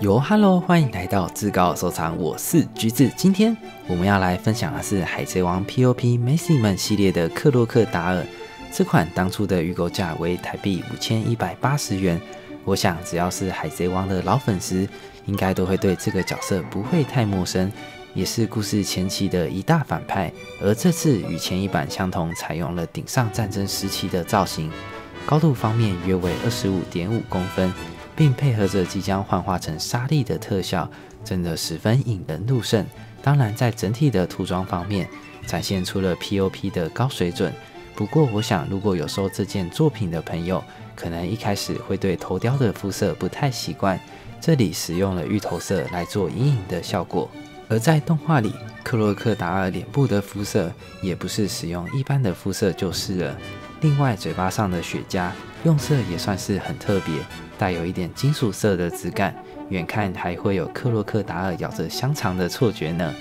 哟，Hello，欢迎来到自高收藏，我是橘子。今天我们要来分享的是《海贼王》P.O.P. m a x i m 系列的克洛克达尔。这款当初的预购价为台币五千一百八十元。我想，只要是海贼王的老粉丝，应该都会对这个角色不会太陌生，也是故事前期的一大反派。而这次与前一版相同，采用了顶上战争时期的造型，高度方面约为二十五点五公分。并配合着即将幻化成沙粒的特效，真的十分引人入胜。当然，在整体的涂装方面，展现出了 POP 的高水准。不过，我想如果有收这件作品的朋友，可能一开始会对头雕的肤色不太习惯。这里使用了芋头色来做阴影的效果，而在动画里，克洛克达尔脸部的肤色也不是使用一般的肤色就是了。另外，嘴巴上的雪茄用色也算是很特别。带有一点金属色的质感，远看还会有克洛克达尔咬着香肠的错觉呢。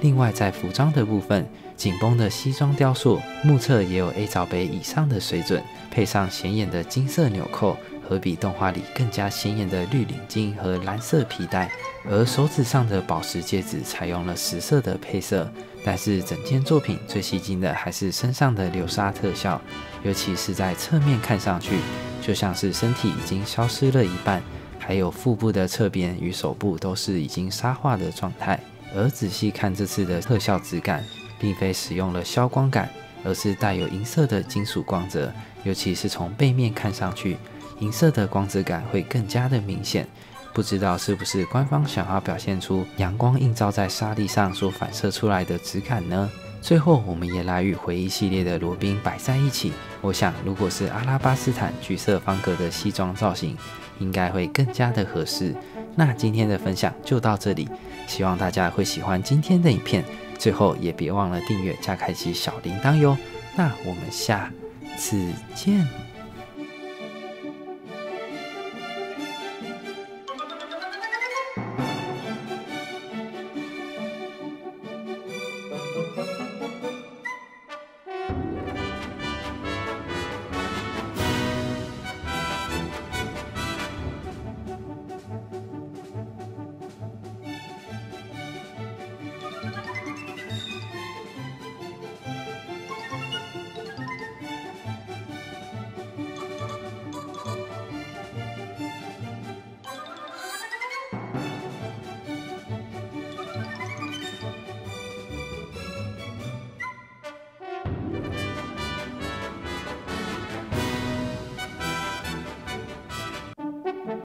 另外，在服装的部分，紧绷的西装雕塑，目测也有 A 罩杯以上的水准，配上显眼的金色纽扣，和比动画里更加显眼的绿领巾和蓝色皮带。而手指上的宝石戒指采用了十色的配色。但是整件作品最吸睛的还是身上的流沙特效，尤其是在侧面看上去。就像是身体已经消失了一半，还有腹部的侧边与手部都是已经沙化的状态。而仔细看这次的特效质感，并非使用了消光感，而是带有银色的金属光泽。尤其是从背面看上去，银色的光泽感会更加的明显。不知道是不是官方想要表现出阳光映照在沙地上所反射出来的质感呢？最后，我们也来与回忆系列的罗宾摆在一起。我想，如果是阿拉巴斯坦橘色方格的西装造型，应该会更加的合适。那今天的分享就到这里，希望大家会喜欢今天的影片。最后，也别忘了订阅加开启小铃铛哟。那我们下次见。